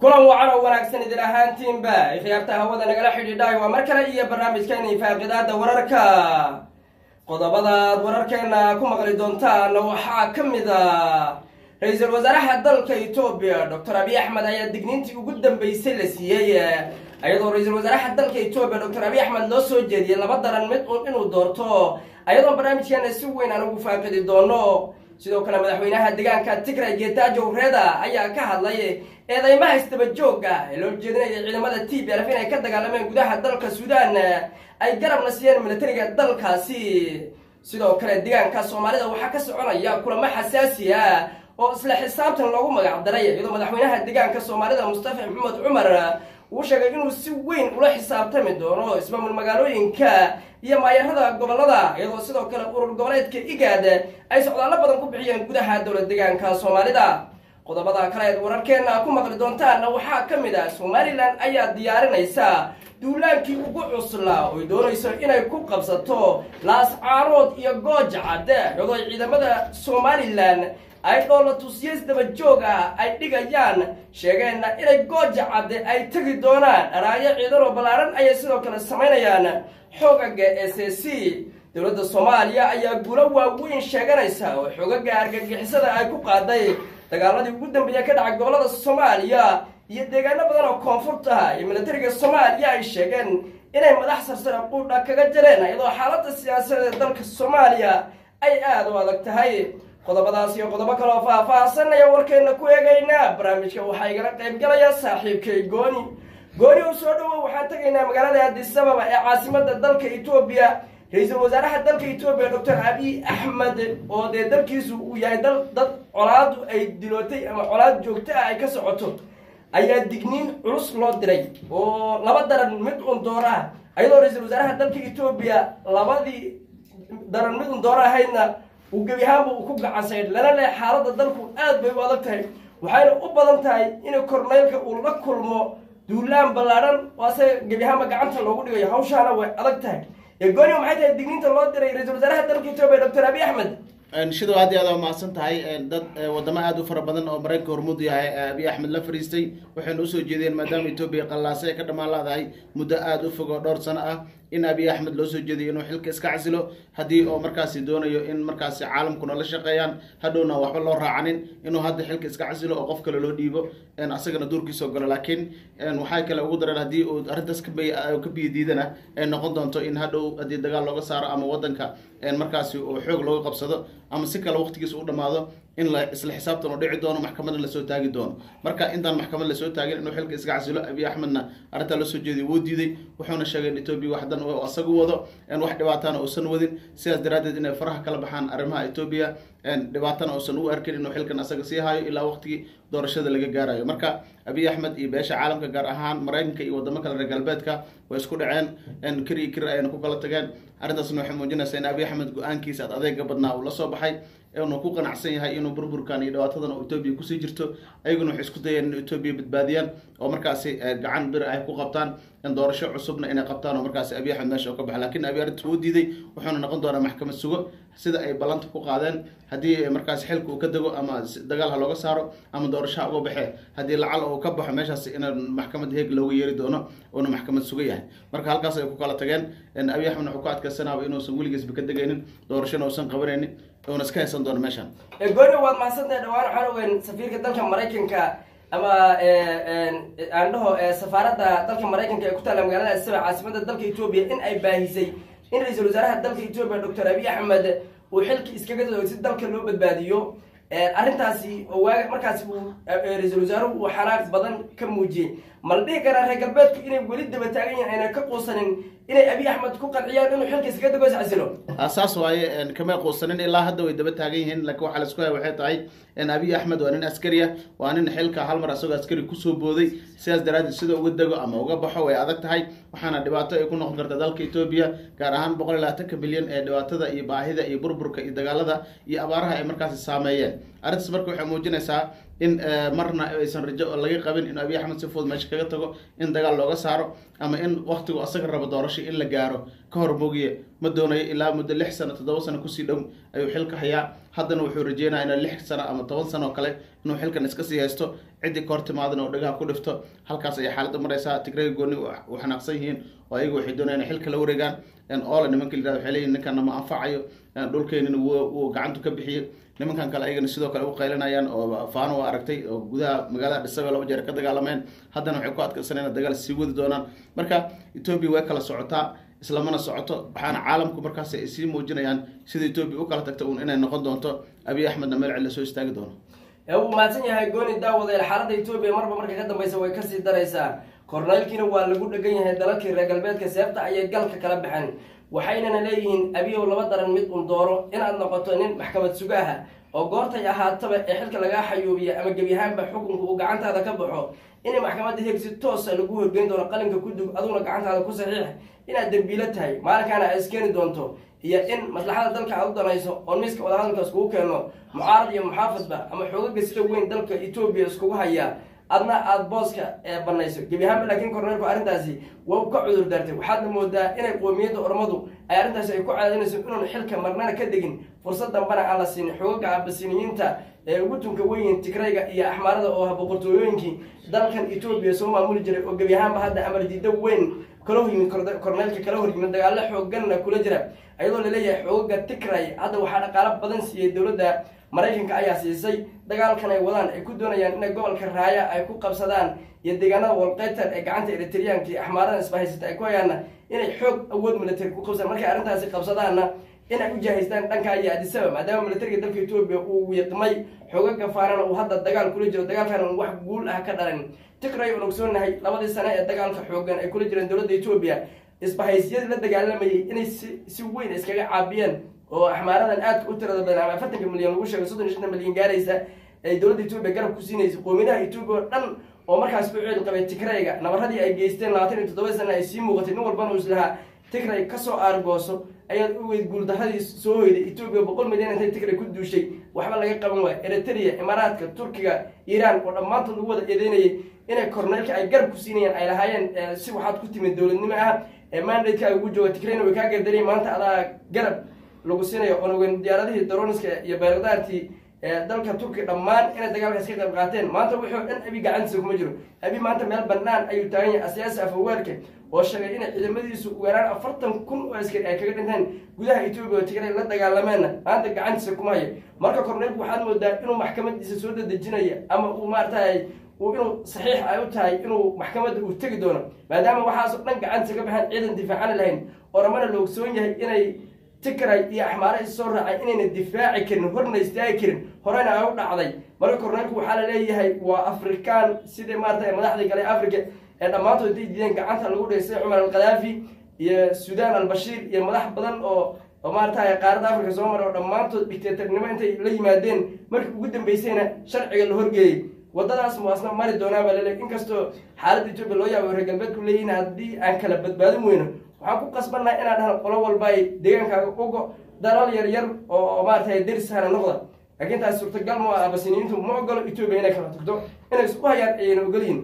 kulan wacan oo wanaagsan idin ahaantiinba khiyaarta hawada nagala xidhiidhaay waa mar kale iyo barnaamijkeeni faaqidaada wararka. Qodobadaad wararkeena ku maqli doontaan waxaa ka mid a ra'iisul wasaaraha dalka etoobiya doctor abiy axmed ayaa digniintii ugu dambeysay la siiyey ayadoo ra'iisul wasaaraha dalka etoobiya doctor abiy axmed loo soo jeediyey laba daran mid un inuu doorto ayadoo barnaamijkeena si weyn aan ugu faaqidi doono. Sidoo kale madaxweynaha deegaanka tigray getajow reda ayaa ka hadlay eedeymaha isdaba jooga ee loo jeedinaya ciidamada t b lf inay ka dagaalameen gudaha dalka suudaan ay garabna siiyeen militariga dalkaasi. Sidoo kale deegaanka soomaalida waxaa ka soconaya kulamo xasaasi ah oo isla xisaabtan loogu magac daray iyadoo madaxweynaha deegaanka soomaalida mustafa maxamed cumar uu sheegay inuu si weyn ula xisaabtami doono ismaamul magaalooyinka iyo maayarada gobollada iyadoo sidoo kale urur goboleedka igaad ay socdaallo badan ku bixiyeen gudaha dowlad deegaanka soomaalida qodobada kale eed wararkeena ku maqli doontaana waxaa ka mid ah somalilan ayaa diyaarinaysa duulaankii ugu cuslaa oy doonayso inay ku qabsato laascaarood iyo gooja cadde. Iyadoo ciidamada somalilan ay dhoola tusyeys daba joog ah ay dhigayaan sheegeenna inay gooja cadde ay tegi doonaan. Dharaayo ciidan oo ballaaran ayay sidoo kale samaynayaan xoogaga s a c. Dowladda soomaaliya ayaa guulo waaweyn sheeganaysa oo xoogaga argagixisada ay ku qaaday dagaaladii ugu dambeeya ka dhacay gobollada soomaaliya iyo deegaano badan oo koonfurta iyo militariga soomaaliya ay sheegeen inay madax sarsare quudha kaga jareen iyadoo xaaladda siyaasadeed dalka soomaaliya ay aada u adag tahay. Qodobadaas iyo qodobo kaloo faah-faahsan ayaa warkeena ku eegaynaa barnaamijka waxaa igala qaybgalaya saaxiibkay gooni. Gooni u soo dhowow waxaan tegaynaa magaalada adisababa ee caasimada dalka etoobiya ra'iisul wasaaraha dalka etoobiya doctor abiy axmed oo dee dalkiisu uu yahay dal dad colaadu ay dilootay ama colaad joogto ah ay ka socoto ayaa digniin culus loo diray oo laba daran mid un dooro ah ayadoo ra'iisul wasaaraha dalka etoobiya labadii daran mid un dooro ahaydna uu gebi ahaanba uu ku gacansayd lana leh xaaladda dalku aad bay u adag tahay. Waxayna u badan tahay in korneylka uu la kulmo duulaan ballaadhan waase gebi ahaanba gacanta loogu dhigayo. Hawshaana way adag tahay gooni maxay tahay digniinta loo diray ra'iisul wasaaraha dalka etoobiya doctor abiy axmed shidow aad iyo aad waa mahadsan tahay dad wadamo aada u fara badan oo maraykanka hormuud yahay abiy axmed la fariistay waxayna u soo jeedeen maadaama etoobiya qallaase ay ka dhammaan laadahay muddo aada u fog oo dhowr sano ah in abiy axmed loo soo jeediyo inuu xilka iska casilo haddii oo markaasi doonayo in markaasi caalamkuna la shaqeeyaan hadhowna waxba loo raacanin inuu hadda xilka iska casilo oo qof kale loo dhiibo asagana duurkiisa ogolo laakiin waxaa kale ugu dareen haddii uu arrintaas ka biyo diidana ay noqon doonto in hadhow haddii dagaal looga saaro ama wadanka markaasi uu xoog looga qabsado ama si kale waqtigiisa u dhamaado in la isla xisaabtan u dhici doono maxkamadna la soo taagi doono. Marka intaan maxkamad la soo taagin inuu xilka iska casilo abiy axmedna arrintaa la soo jeediy wuu diiday wuxuuna sheegay in etoobiya wax dan asagu wado wax dhibaatana uusan wadin. Sidaas daraaddeed inay faraha kala baxaan arrimaha etoobiya dhibaatana uusan u arkin inuu xilkan asaga sii hayo ilaa waqtigii doorashada laga gaarayo. Marka abiy axmed iyo beesha caalamka gaar ahaan maraykanka iyo wadamo kale reer galbeedka way isku dhaceen. Keri kir ayna ku kala tageen. Arrintaasna waxay muujinaysaa in abiy axmed go'aankiisa ad adeega badnaa uu la soo baxay inuu ku qanacsan yahay inuu burburkan iyo dhibaatadan oo etoobiya ku sii jirto ayaguna waxay isku dayeen in etoobiya badbaadiyaan oo markaasi gacan bir ay ku qabtaan in doorasho cusubna inay qabtaan oo markaasi abiy axmed meesha ka baxa. Lakin abiy arrintas wuu diiday wuxuuna noqon doonaa maxkamad sugo sida ay ballanta ku qaadeen. Haddii markaasi xilka uu ka dego ama dagaal looga saaro ama doorasho ha uga baxee haddii lacal uu ka baxo meeshaas in maxkamad heeg looga yeeri doono uuna maxkamad suga yahay. Marka halkaas ay ku kala tageen abiy axmed wuxuu ku adkaysanaaba inuusan weligiisba ka degaynin doorashona uusan qabanaynin uuna iska haysan doono meeshan gooni waad mahadsantahay dhawaan waxaan ogeyn safiirka dalka maraykanka ama aan dhaho safaaradda dalka maraykanka ee ku taalla magaalada asaba caasimada dalka etoobiya in ay baahisay in ra'iisul wasaaraha dalka etoobiya doctor abiy axmed uu xilki iskaga dado si dalka loo badbaadiyo arrintaasi oo waaga markaasi uu ra'iisul wasaaruhu uu xanaaq badan ka muujiyey mala dhihi karaa reer galbeedku inay weli daba taagan yihiin ayna ka quusanin inay abiy axmed ku qanciyaan inuu xilka iskaga dago iscasilo. Saas waaye kamay quusanin ilaa hadda way daba taagan yihiin laakiin waxaa la isku haya waxay tahay abiy axmed waa nin askari ah waa nin xilka hal mar asagoo askari ku soo booday sidaas daraaddeed sida uga dego ama uga baxo way adag tahay waxaana dhibaato ay ku noqon karta dalka etoobiya gaar ahaan boqol iyo labaatanka milyan ee dhibaatada iyo baahida iyo burburka iyo dagaalada iyo abaaraha ay markaasi saameeyeen. Arrintaas marka waxay muujinaysaa in marna aysan rajo laga qabin in abiy axmed si fudud meesha kaga tago in dagaal looga saaro ama in waktigu asaga rabo doorasho in la gaaro. Ka hor moogiye ma doonayo ilaa muddo lix sano toddoba sano ku sii dhow ayuu xilka hayaa. Haddana wuxuu rajeynaya inaa lix sano ama toban sano oo kale inuu xilkan iska sii haysto. Ciddii ka hortimaadana oo dhagaha ku dhifto. Halkaas ayay xaaladda maraysaa. Tigrayga gooni u xanaaqsan yihiin oo ayagu waxay doonayaan xilka la wareegaan oola nimanka la yiraahdo waxay leeyihiin ninkana ma anfacayo dhulkeenina wuu gacantu ka bixiyey nimankan kale ayagana sidoo kale u qaylinayaan oo faano waa aragtay oo gudaha magaalada dhisabee laba jeer ka dagaalameen. Haddana waxay ku adkaysaneen dagaal sii wadi doonaan. Marka etoobiya way kala socotaa islamana socoto waxaana caalamku markaas ay sii muujinayaan sida etoobiya u kala tagta uun inay noqon doonto. Abiy axmedna meel cilla soo istaagi doono. Wuu mahadsan yahay gooni daawadeel xaaladda etoobiya marba marka ka dambeysa way ka sii daraysaa korneylkiina waa lagu dhegan yahay dalalkii reer galbeedka seebta ayay galka kala baxeen. Waxaynana leeyihiin abiyow laba daran mid un dooro inaad noqoto nin maxkamad sugaaha oo goortay ahaataba ee xilka lagaa xayuubiya ama gebi ahaanba xukunka uu gacantaada ka baxo. Inay maxkamadda heeg si toosa lagu horgeyn doono qalinka ku dug aduguna gacantaada ku saxiix. Inaad dembiilo tahay maalinkaana ay iskeeni doonto. Iyo in maslaxada dalka aad u danayso oon miiska wadahadalka iskugu keenno mucaarad iyo muxaafadba ama xoogaga sida weyn dalka etoobiya iskugu haya adna aada booska banayso. Gebi ahaanba laakiin korneelku arrintaasi waa ka cudur daartay waxaadna moodaa inay qoomiyadda ormadu ay arrintaasi ay ku cadaadinayso inuun xilka marnana ka degin. Fursad dambana aan la siinin xoogaga abasiniyiinta ee ugu tunka weyn tigrayga iyo axmaarada oo ah boqortooyooyinkii dalkan etoobiya soo maamuli jiray oo gebi ahaanba hadda amar diido weyn kala hor yimid korneelka kala hor yimid dagaalo xooganna kula jira. Ayadoo la leeyahay xoogaga tigray hadda waxaa dhaqaalo badan siiyey dowladda maraykanka ayaa siisay dagaalkan ay wadaan ay ku doonayaan inay gobolka raaya ay ku qabsadaan iyo deegaanada walqeytan ee gacanta eritriyaanka iyo axmaaradan isbahaysata ay ku hayaanna inay xoog awood military ku qabsadaan. Markay arrintaasi qabsadaanna inay u jahaystaan dhanka iyo adisaba maadaama militariga dalka etoobiya uu wiiqmay xoogaga faarana uu hadda dagaal kula jiro dagaalkan un wax guul ah ka dhalan tigray oon ogsoonahay labadii sane ee dagaalka xoogan ay kula jireen dowladda etoobiya isbahaysyadii la dagaalamayay inay si weyn iskaga caabiyeen oo axmaaradan aadka u tirada badan ama afartanka milyan lagu sheegay soddon iyo shan milyan gaaraysa ay dowladda etoobiya garab ku siinaysa. Qoominaha etoobiya oo dhan oo markaas u ceeli qabay tigrayga nabaradii ay geysteen labaatan iyo toddoba sana ay sii muuqatay nin walbana uu islahaa tigray ka soo aargooso ayaad u weyd guuldaradii soo hoyday. Etoobiya boqol milyan intay tigray ku duushay. Waxba laga qaban waaya eritrea imaaraadka turkiga iiraan oo dhammaantood lagu wada eedeynayay inay korneylka ay garab ku siinayeen ay lahaayeen si waxaad ku timid dowladnimo ah ee mandatka ugu jooga tigrayna way kaa gardarayay maanta adaa garab lagu siinayo onogen diyaaradihii daroniska iyo bayrakdaartii dalka turkiga dhammaan inay dagaalkaas ka qayb qaateen. Maanta wuxuu dhan abi gacantiisa kuma jiro. Abi maanta meel banaan ayuu taagan yahay asiyaasi afaweerka oo sheegay inay ciidamadiisu yaraan afartan kun oo askari ay kaga dhinteen gudaha etoobiya oo tigray la dagaalameenna maanta gacantiisa kuma hayo. Marka korneylku waxaad moodaa inuu maxkamadiisa soo dadejinaya ama uu maaragtay uu inuu saxiix ay u tahay inuu maxkamadda uu tegi doono. Maadaama waxaasoo dhan gacantiisa ka baxeen ciidan difaacana lahayn oramana la ogsoon yahay inay tigray iyo axmaare is soo raacay inayna difaaci karin horna istaagi karin. Horena ay u dhacday. Marka korneylku waxaa la leeyahay waa afrikaan. Sidii maarata madaxdii kale africa ee dhammaantood intay diideen gacanta lagu dhigay sida cumar alkhadaafi iyo sudan albashiir iyo madax badan oo oo maarata qaaradda africa soo maray oo dhammaantood dictatornimo intay la yimaadeen. Markii ugu dambeysayna sharciga la horgeeyey. Wadadaas muasna mari doonaa baa laleey inkastoo xaaladda etoobiya loo yaabo reer galbeedku leeyihiin haddii aan kala badbaadin weyno waxaan ku qasbannaha inaan dhahno qolo walba ay deegaankaaga ugo dalal yar yar oo maarata derisahana noqda. Laakiin taas suurtagal ma abasiniyiintu ma ogolo etoobiya inay kala tagto inay isku hayaan ayayna ogolyihin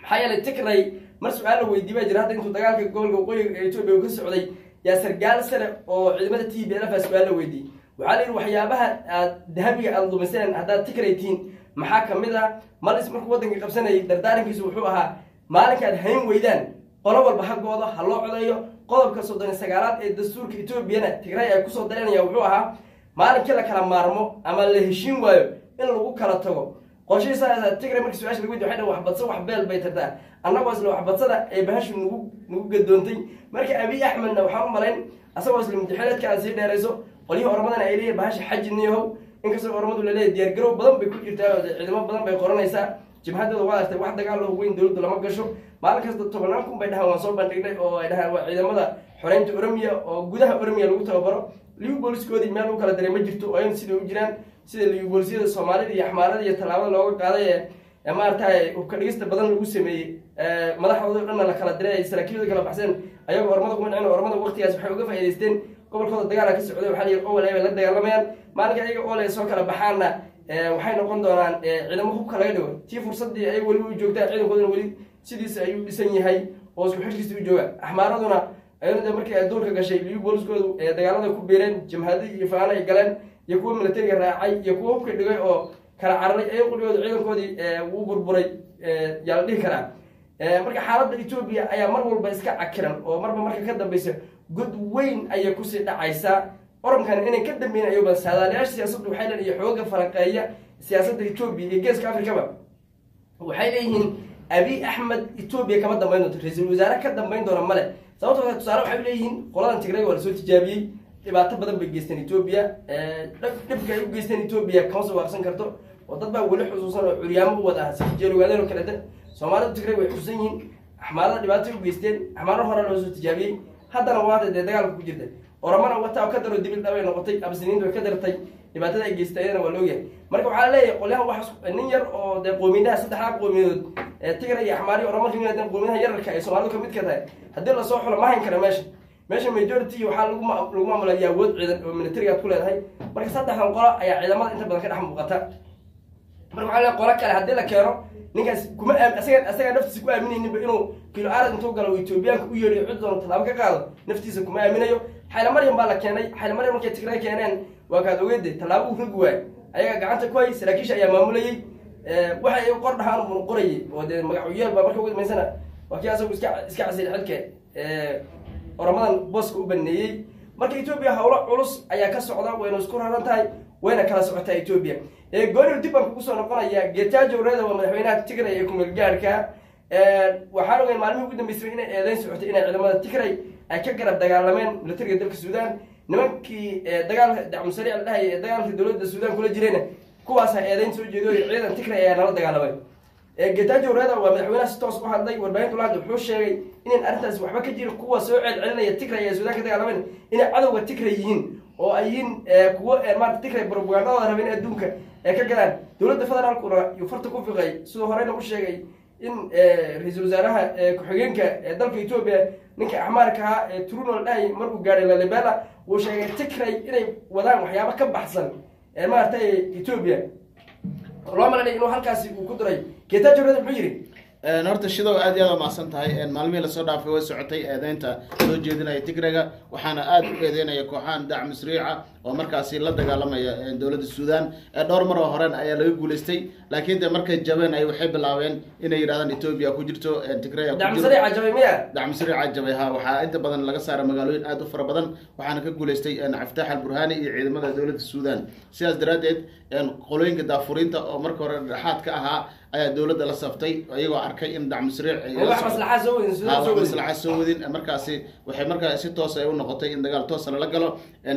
maxaa yeelay tigray mar su'aal la weydii baa jira hadda intuu dagaalka gobolka waqooyiga ee etoobiya uu ka socday yaa sargaal sare oo ciidamada t b lf a su'aal la weydiiyey. Waxaa la yidhi waxyaabaha aad dahabiga aada lumiseen haddaad tigray tihiin maxaa ka mid ah? Malis markuu waddanka qabsanayay dardaarankiisu wuxuu ahaa maalinka aad hayn weydaan qolo walba haggooda ha loo codeeyo qodobka soddon iyo sagaalaad ee dastuurka etoobiyana tigray ay ku soo dareynaya wuxuu ahaa maalinkii la kala maarmo ama la heshiin waayo in lagu kala tago. Qorshihiisa tigray markii su'aasha lagu weydiy waxay dhahan waxbadso wax beel bay tartaa. Annagoo isla waxbadsada ee bahashu nagu nagu gadoontay. Marka abiy axmedna waxaan u malayn asagoo isla muddaxileedka aad sii dheerayso qolyihii oramadana ay leeyihiin bahasha xaji niyahow inkastoo oramadu laleeyahy diyaargarow badan bay ku jirtaa ciidamo badan bay qoranaysaa jibhadooda waa artay wax dagaal loo weyn dowladdu lama gasho maalin kasta tobanaan kun bay dhahaan waan soo bandhignay oo ay dhahaan waa ciidamada xoreynta oromiya oo gudaha oromiya lagu tababaro liu booliskoodii meel lagu kala diray ma jirto oo ayna sida u jiraan sida liu boolisyada soomaalida iyo axmaarada iyo tallaabada looga qaaday ee maaragtay hubka dhigista badan lagu sameeyey madaxdooda dhanna la kala diray ay saraakiilooda kala baxseen ayagoo ormada kuma dhicin ormada waqtigaas waxay uga faa'idaysteen gobolkooda dagaala ka socday waxaa la yidhi owel ay bay la dagaalamayaan maalinka ayaga ool ay soo kala baxaanna waxay noqon doonaan ciidamo hubka laga dhigo tii fursadii ay weli u joogtaan ciidankoodana weli sidiisa ayuu dhisan yahay oo isku xilkiisa u jooga. Axmaaraduna ayana de markii ay gashay liyu booliskoodu ee dagaalada ku biireen jamhadii iyo faana ay galeen iyo kuwa militariga raacay iyo kuwa hubka dhigay oo kala cararay ay qudhigooda ciidankoodii wuu burburay yaa la dhihi karaa. Marka xaaladda etoobiya ayaa mar walba iska cakiran oo marba marka ka dambeysa god weyn ayay ku sii dhacaysaa orankan inay ka dambeyn ayuba saadaalayaasha siyaasadda waxay leen iyo xooga falanqeeya siyaasadda etoobiya iyo geeska afrikaba waxay leeyihiin abi axmed etoobiya kama dambeyn doonto ra'iisul wasaare ka dambeyn doona male sababtoo tusaale waxay leeyihiin qoladan tigray waa la soo tijaabiyey dhibaato badan bay geysteen etoobiya dhibka ay u geysteen etoobiya kama soo waaqsan karto oo dad baa weli xusuusan oo curyaamo u wada ah sijeelogaaden oo kalete soomaalida tigray way xusuusan yihiin axmaarada dhibaatay u geysteen axmaaro hore loo soo tijaabiyey haddana waata dee dagaalka ku jirta oramana wata ka daro dibil dhabay noqotay absiniinta way ka dartay dhibaatada ay geystay ayadana waa looyahay marka waxaa leeyahay qolyahan waxaas nin yar oo dee qoomiyaha saddexdaa qoomiyadood ee tigray iyo axmaari orama ka yimaadeen qoomiyaha yararka ay soomaalidu ka mid ka tahay. Haddii la soo xulo ma hayn kara meesha. Meesha majority waxaa lagu maamulaya awood ciidan oo militariga aad ku leedahay. Marka saddexdan qolo ayaa ciidamada inta badan ka dhex muuqata marka leeyahay qolo kale haddii la keeno ninkaas kuma asagaa naftiisa ku aaminayninba inuu kilo arad intuu galo etoobiyaanka u yeedhiyo cid doona tallaabo ka qaado naftiisa kuma aaminayo. Xayla maryam baa la keenay xayla maryam markay tigray keeneen waa kaad ogeede tallaabo uu ka guwaay ayagaa gacanta ku hay saraakiisha ayaa maamulayey waxa ay qor dhahaan buu qorayay. Oo dee magacyeel baa marka ugu dambeysana waa kii asagu iska iska casiyay xilka oramadan booska u baneeyey. Marka etoobiya howlo culus ayaa ka socda wayna isku raran tahay wayna kala socotaa etoobiya goonil dib baan kugu soo noqonaya getajo reda waa madaxweynaha tigray ee kumeel gaarhka waxaan ogeyn maalmihii ugu dambeysay inay eedeyn socotay inay ciidamada tigray ay ka garab dagaalameen militariga dalka suudaan. Nimankii dagaalka dacmu sariic la dhahaya ee dagaalka dowladda suudaan kula jirayna kuwaasa eedeyn soo jeedo ciidan tigray ayaa nala dagaalamay. Getajo reda waa madaxweynaha si toos u hadlay. Warbaahintu la hadlay wuxuu sheegay inaan arrintaas waxba ka jirin. Kuwa soo celcelinaya tigray ee suudaan ka dagaalameen inay cadowga tigray yihiin oo ay yihiin kuwo maarata tigray propagandadooda rabeen adduunka ee ka galaan. Dowladda federaalkuna yuu farta ku fiqay sidoo horeyna u sheegay in ra'iisul wasaaraha ku-xigeenka ee dalka etoobiya ninka axmaarka ahaa ee truno la dhahayay markuu gaadhay lalibela wuu sheegay tigray inay wadaan waxyaabo ka baxsan maaragtay etoobiya. Loo malanay inuu halkaasi uu ku diray getajorada muxuu yidhi horta shidow aad iyo aad umacsan tahay maalmihii la soo dhaafay way socotay eedeynta soo jeedinaya tigrayga waxaana aad u eedeynaya kooxahan dacmu sriica oo markaasi la dagaalamaya dowladda suudaan. Dhowr mar oo horen ayaa laga guuleystay laakiin de markay jabeen ay waxay bilaabeen inay yidhahdaan etoobiya ku jirto tigray dacmu sariica jabay ha waxaa inta badan laga saara magaalooyin aad u fara badan waxaana ka guuleystay caftaax alburhani iyo ciidamada dowladda suudaan. Sidaas daraaddeed qolooyinka daafuriinta oo marka hore dhexaad ka ahaa ayaa dowladda la saftay iyagoo arkay in dacmu sariic maslaxa soo wadin markaasi waxay markaa si toos ay u noqotay in dagaal toosa lala galo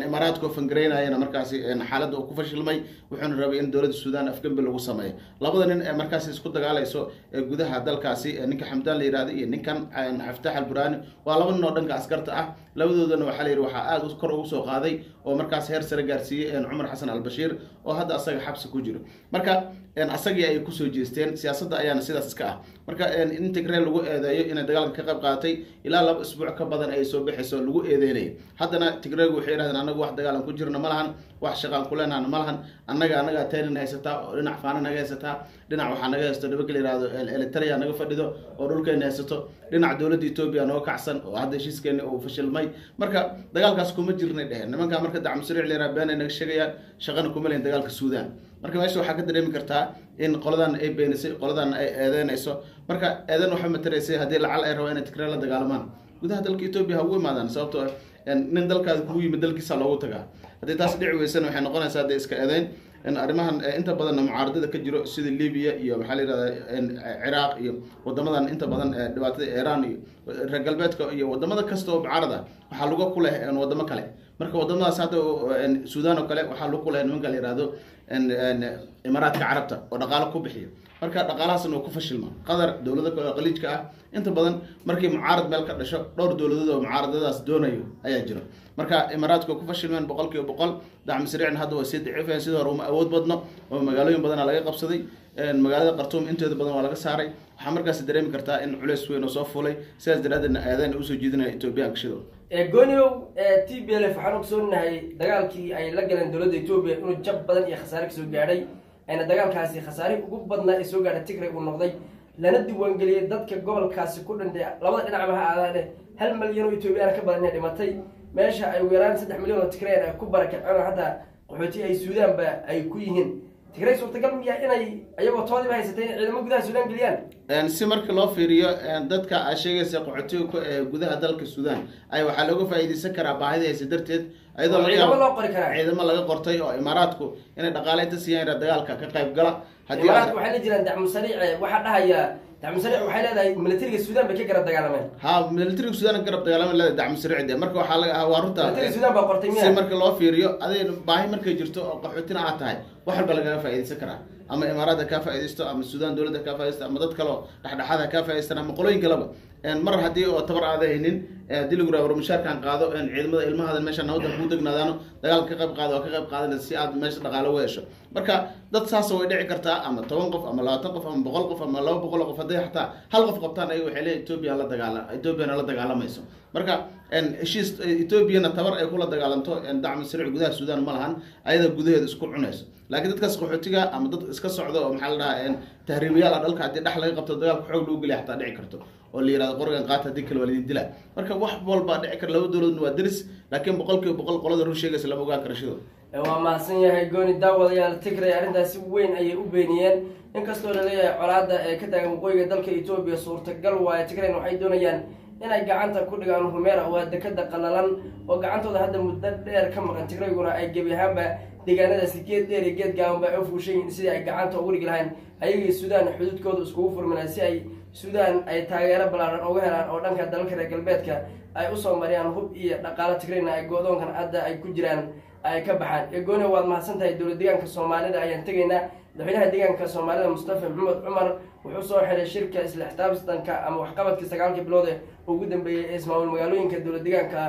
imaaraadkoo fangareynayana markaasi xaaladda uu ku fashilmay wuxuuna rabay in dowladda suudaan afgembi lagu sameeyo labada nin ee markaasi isku dagaalayso gudaha dalkaasi ninka xamdaan la yihahdo iyo ninkan caftaax alburani waa laba nin oo dhanka askarta ah. Labadoodana waxaa la yidhi waxaa aada kor ugu soo qaaday oo markaas heer sare gaarsiiyey cumar xasan albashiir oo hadda asaga xabsi ku jiro. Marka asagii ay ku soo jeesteen siyaasadda ayaana sidaas iska ah. Marka in tigray lagu eedeeyo inay dagaalka ka qayb qaadatay ilaa laba isbuuc ka badan ay soo baxayso lagu eedeynaya haddana tigraygu waxay yidhahdeen anagu wax dagaalan ku jirna ma lahan wax shaqaan ku leenahana ma lahan. Annaga annagaa taynan haysataa oo dhinac faana naga haysataa. Dhinac waxaa naga haysto nimanka yihahdo elitaria naga fadhido oo dhulkeena haysato. Dhinac dowladda etoobiya nooga kacsan oo hadda heshiiskeeni uu fashilmay. Marka dagaalkaas kuma jirnay dheheen. Nimankaa marka dacmu sariic la yihahdo been ay naga sheegayaan shaqana kuma lehin dagaalka suudaan marka meesha waxaa ka dareemi kartaa in qoladan ay beenisay qoladan ay eedeynayso. Marka eedan waxay mataraysay haddii lacal ay rabaan inay tigray la dagaalamaan gudaha dalka etoobiya ha ugu imaadaan sababtoo nin dalkaada kugu yimid dalkiisa loogu tagaa. Haddii taas dhici weysana waxay noqonaysaa dee iska eedeyn. Arrimahan inta badanna mucaaradada ka jiro sida libiya iyo maxaa la yihahda ciraaq iyo wadamadan inta badan dhibaatada iran iyo reer galbeedka iyo waddamada kasta oo mucaarad ah waxaa lagu ku leh wadamo kale marka wadamadaas hadda suudaan oo kale waxaa lagu ku leh nimanka la yihahdo imaaraadka carabta oo dhaqaalo ku bixiya marka dhaqaalahaasna waa ku fashilma qatar dowlado kale oo qaliijka ah inta badan markii mucaarad meel ka dhasho dhowr dowladood oo mucaaradadaas doonayo ayaa jira. Marka imaaraadka waa ku fashilmeen boqol kiiba boqol dacmu sariicna hadda waa sii daciifayeen sidii hore uma awood badno oo magaalooyin badana laga qabsaday magaalada qartuum inteeda badan waa laga saaray. Waxaa markaas dareemi kartaa in culeys weyn oo soo fulay sidaas daraadeedna aadaan u soo jeedinaya etoobiyaanka shido gooniow t b l f waxaan ogsoonahay dagaalkii ay la galeen dowladda etoobiya inuu jab badan iyo khasaare ka soo gaadhay. Ayna dagaalkaasi khasaarihii ugu badnaa ee soo gaadhay tigray uu noqday. Lana diiwaangeliyey dadka gobolkaasi ku dhintay labada dhinacba ha aadaane hal malyan oo etoobiyaan ka badan inay dhimatay. Meesha ay yaraan saddex milyan oo tigreen ay ku barakaceen oo qaxooti ay suudaanba ay ku yihiin tigray suurtagal miya inay ayagoo toodiiba haysatay inay ciidamo gudaha suudaan geliyaan? Si marka loo fiiriyo dadka aa sheegaysa qaxootiga ee gudaha dalka suudaan ay waxaa looga faa'iideysan karaa baahida haysa darteed ayadoo laga ciidamo yaabo loo qori karaa. ciidamo laga qortay oo imaaraadku inay dhaqaale inta siiyaan dagaalka ka qayb gala. Haddii imaaraadka waxay la jiraan dacmu sariice waxaa dhahaya dacmu sariic waxay leedahay bay ka garab dagaalameen. Ha militariga suudaan garab dagaalama leeda dacmu sariicde marka waxaa laga waa runta militariga suudaan baa qortay si miya marka loo fiiriyo aday baahi markay jirto oo qaxootina aad tahay wax walba lagaga faa'iideysan karaa. Ama imaaraadda kaa faa'iideysto ama suudaan dowladda kaa faa'iideysto ama dad kaleo dhexdhexaada kaa faa'ideystaan ama qolooyin kaleba mar haddii oo tabar aada haynin raha warmashaarkan qaado ciidamada ilmahaada meesha nabadda kuu degnaadaano dagaalka ka qayb qaado waa ka qayb qaadanaysa si aad meesha dhaqaalo u hesho marka dad saasa way dhici kartaa ama toban qof ama labaatan qof ama boqol qof ama laba boqol qof hadday xataa hal qof qabtaan ayaga waxay leeyihiin etoobiya la dagaala etoobiyana la dagaalamayso marka heshiis etoobiyana tabar ay kula dagaalanto dacmu sariic gudaha suudaan ma lahan ayada gudaheeda isku cunayso. Laakiin dadkaas qaxootiga ama dad iska socdo oo maxaa la dhahaa tahriibiyaal ah dhalka haddii dhex laga qabto dagaalka xoog lagu geliya xataa dhici karto oo la yihahdo qorigan qaata haddii kale waa dila marka wax walbaa dhici kara laba dowladna waa deris laakiin boqol kiiba boqol qolada run sheegaysa lama ogaan kara shidoo. Waa mahadsan yahay gooni daawadayaal tigray arrintaasi weyn ayay u beeniyeen. Inkastoo la leeyahay colaada ee ka taagan waqooyiga dalka etoobiya suurtagal waaye tigrayn waxay doonayaan inay gacanta ku dhigaan humeera waa dekada qalalan oo gacantooda hadda muddo dheer ka maqan tigrayguna ay gebi ahaanba deegaanadaasi geed dheer iyo geed gaabanba ay u fuushayiin sidii ay gacanta ugu dhigi lahayn ayagii suudaan xuduudkooda iskugu furminaa si ay suudaan ay taageero ballaaran uga helaan oo dhanka dalalka reer galbeedka ay u soo mariyaan hub iyo dhaqaalo tigrayna ay go-doonkan hadda ay ku jiraan ay ka baxaan. Egooni waad mahadsan tahay dowlad deegaanka soomaalida ayaan tegaynaa madaxweynaha deegaanka soomaalida mustafa maxamed cumar wuxuu soo xiray shirka isla xisaabtanka ama waxqabadkii sagaalkii bilood ee ugu dambeeyey ee ismaamul magaalooyinka dowlad deegaanka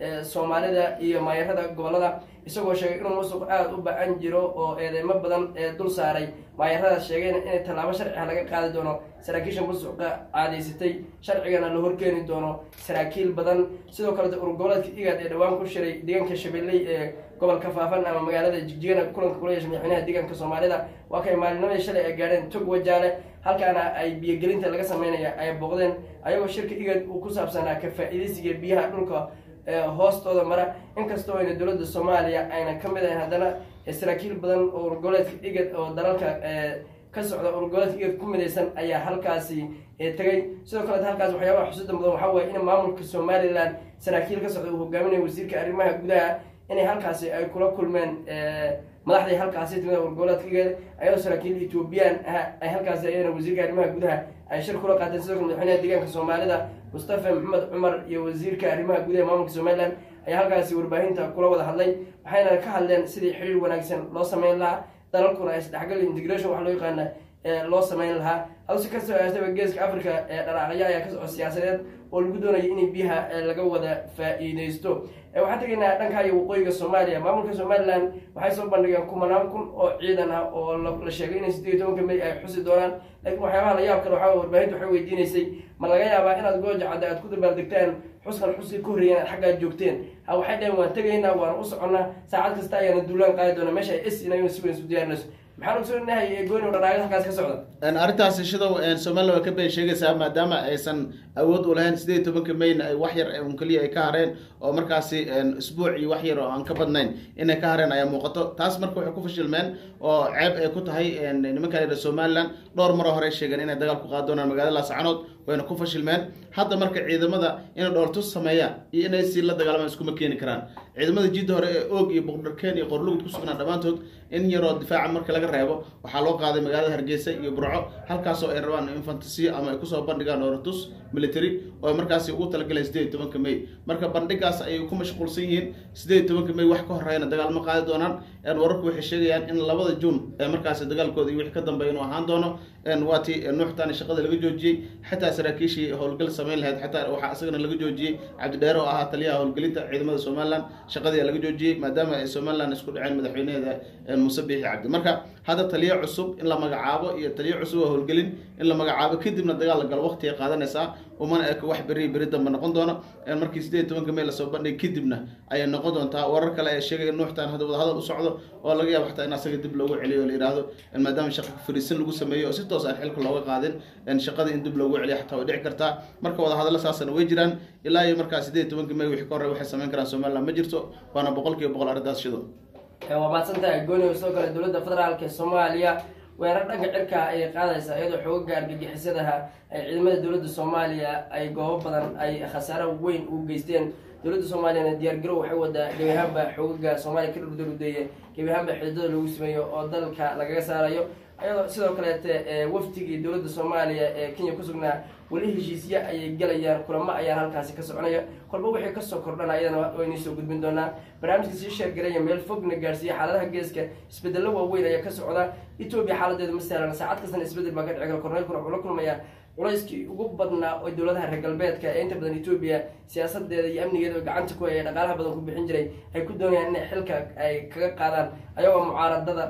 ee soomaalida iyo maayarada gobollada isagoo sheegay inuu musuq aada u ba'an jiro oo eedeymo badan ee dul saaray. Maayarada sheegayna inay tallaabo sharci ah laga qaadi doono. Saraakiisha musuqa caadaysatay sharcigana la horkeeni doono. Saraakiil badan. Sidoo kalete urur goboleedka igaad ee dhowaan ku shiray deegaanka shabeelley ee gobolka faafan ama magaalada jigjigana kulanka kula yeesha madaxweynaha deegaanka soomaalida. Waa kay maalinimadii shalay ay gaadheen tog wajaale. Halkaana ay biyogelinta laga sameynaya ay booqdeen. Ayagoo shirka igad uu ku saabsanaa ka faa-iidaysiga biyaha dhulka hoostooda mara. Inkastoo ayna dowladda soomaaliya ayna ka mid ahayn haddana saraakiil badan oo urgoleedka igad oo dalalka ka socda urgoleedka igad ku midaysan ayaa halkaasi tegay sidoo kaleet halkaas waxyaabaha xusuuda mudan waxaa waye in maamulka somalilan saraakiil ka socda uu hogaaminaya wasiirka arrimaha gudaha inay halkaasi ay kula kulmeen madaxdii halkaasi timid urgoleedka igad ayadoo saraakiil ethoobiyan ah ay halkaasi ayadana wasiirka arrimaha gudaha ay shir kula qaateen sidoo kale madaxweynaha deegaanka soomaalida mustafa maxamed cumar iyo wasiirka arrimaha gudaha maamulka somalilan ayaa halkaasi warbaahinta kula wada hadlay waxayna ka hadleen sidii xiriir wanaagsan loo sameyn lahaa dalalkuna isdhexgal integration wax loo yaqaana loo sameyn lahaa. Aduse kastoo aataba geeska africa ee dharaaqyo ayaa ka soco siyaasadeed oo lagu doonaya in biyaha laga wada faa-iideysto waxaan tegaynaa dhanka iyo waqooyiga soomaaliya. Maamulka somalilan waxay soo bandhigeen kumanaan kun oo ciidan ah oo la sheegay inay sideed iyo tobanka may ay xusi doonaan. Laakiin waxyaabaha la yaab kale waxaa warbaahinta waxay weydiinaysay ma laga yaabaa inaad gooja cadda aad ku dabaaldegtaan xuskan xusi ka horreeya inaad xaggaa joogteen. Ha waxay dhaheen waan tegaynaa waana u soconnaa. Saacad kasta ayaana duulaan qaadi doona meesha ay s inayuna si weyn isu diyaarinayso maxaan ogsoonahay gooni dharaagada halkaas ka socda. Arrintaasi shidow somalilan waa ka been sheegaysaa maadaama aysan awood u lahayn sideed tobanka mayna ay wax yar un keliya ay ka hareen oo markaasi isbuuc iyo wax yar oo aan ka badnayn inay ka hareen ayaa muuqato. Taas marka waxay ku fashilmeen oo ceeb ay ku tahay nimanka la somalilan. Dhowr maroo hore sheegeen inay dagaal ku qaadi doonaan magaalada laascanood wayna ku fashilmeen. Hadda marka ciidamada inay dhooltus sameeyaan iyo inay sii la dagaalamaan iskuma keeni karaan. Ciidamada jidda hore ee oog iyo boqdharkeen iyo qorlugud ku sugnaa dhammaantood in yaroo difaaca marka laga reebo waxaa loo qaaday magaalada hargeysa iyo burco halkaasoo ay rabaan infantasiyo ama ay ku soo bandhigaan dhoolatus military oo markaasi ugu talagaleen sideed iyo tobanka may. Marka bandhigaas ayay ku mashquulsan yihiin sideed iyo tobanka may wax ka horeyna dagaal ma qaadi doonaan. Wararku waxay sheegayaan in labada juun ee markaasi dagaalkooda iyo wixii ka dambeeya inuu ahaan doono. Waati nuuxtaani shaqada laga joojiyey saraakiishii howlgal sameyn lahayd. Xitaa waxaa isagana laga joojiyey. Cabdidheere oo ahaa taliyaha howlgelinta ciidamada somalilan shaqadii laga joojiyey maadaama ay somalilan isku dhaceen madaxweynaheeda muuse biixi cabdi. Marka hadda taliyo cusub in la magacaabo iyo taliyo cusub oo howlgelin in la magacaabo kadibna dagaal la galo waqti ay qaadanaysaa. Umana eko wax beri beri dambe noqon doono. Markii sideed tobanka mey la soo bandhig kadibna ayay noqon doontaa. Warar kale ee sheegaya nuuxtaan hadda wadahadal u socdo oo laga yaabo xataa in asaga dib loogu celiyo oo la yidhaahdo maadaama shaqa fariisin lagu sameeyo oo si toos aan xilka looga qaadin. Shaqada in dib loogu celiyo xataa way dhici kartaa. Marka wadahadallo saasana way jiraan. Ilaa iyo markaa sideed tobanka mey wixii ka horey waxay samayn karaan somaliland ma jirto. Waana boqol kiiba boqol arrintaas shido waa mahadsantahay gooni sidoo kale dowladda federaalka soomaaliya weerar dhanka cirka ayay qaadaysaa iyadoo xoogaga argagixisadaha ay ciidamada dowladda soomaaliya ay goobo badan ay khasaaro weyn u geysteen. Dowladda soomaaliyana diyaargarow waxay wadaa gebiahaanba xoogaga soomaaliya ka dhurdarudeeye gebiahaanba xididada lagu sameeyo oo dalka lagaga saarayo ayadoo sidoo kaleete waftigii dowladda soomaaliya ee kenya ku sugnaa weli heshiisya ayay galayaan kulamo ayaan halkaasi ka soconaya. Kolba wixii ka soo kordhana ayadana waynu soo gudbin doonaa barnaamijka sii sheergaraya meel fogna gaarsiiya xaaladaha geeska isbedello waaweyn ayaa ka socda. Etoobiya xaaladeedu ma sahlan saacad kastana isbeddel baa ka dhici kara korneylkuna wuxuu la kulmayaa culayskii ugu badnaa oo dowladaha reer galbeedka ee inta badan etoobiya siyaasadeeda iyo amnigeeda oo gacanta ku haya dhaqaalaha badan ku bixin jiray ay ku doonayaan inay xilka ay kaga qaadaan. Ayagoo mucaaradada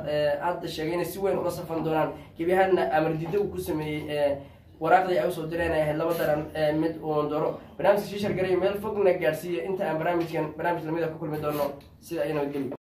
hadda sheegay inay si weyn ula safan doonaan. Gebiyahaanna amardido uu ku sameeyey waraaqdii ay u soo direen ay ahayd laba daran mid uun dooro. Barnaamijka shishar garay meel fogna gaadhsiiya. Inta aan barnaamijkan barnaamij lamida ku kulmi doono sida ay nabadgelyo